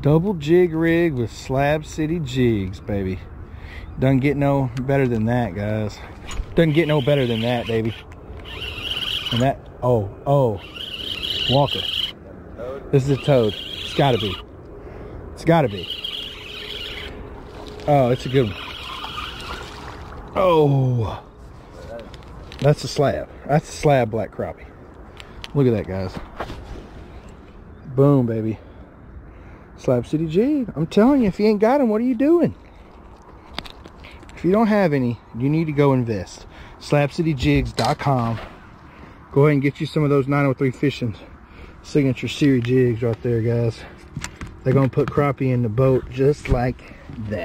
Double jig rig with Slab City jigs, baby. Doesn't get no better than that, guys. Doesn't get no better than that, baby. And that, oh, oh, Walker. This is a toad. It's gotta be. It's gotta be. Oh, it's a good one. Oh, that's a slab. That's a slab black crappie. Look at that, guys. Boom, baby. Slab City jig. I'm telling you, if you ain't got them, what are you doing? If you don't have any, you need to go invest. SlabCityJigs.com. Go ahead and get you some of those 903 Fishing signature series jigs right there, guys. They're going to put crappie in the boat just like that.